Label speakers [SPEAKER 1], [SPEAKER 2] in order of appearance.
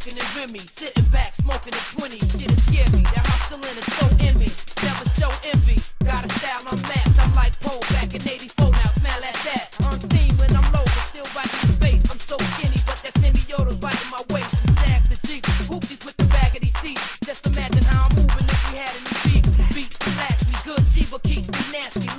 [SPEAKER 1] Soaking in Remy, sitting back, smoking a 20. Shit is scary, that hustling is so in me. Never show envy, got a style unmatched. I'm like Poe back in 84 now, smell at that. Unseen when I'm low, but still right in space. I'm so skinny, but that semi-auto's right in my waist. Stack the Jeep, hoopies with the bag of these seats. Just imagine how I'm moving if we had any beef. Beats relax me, good Sheba keeps me nasty.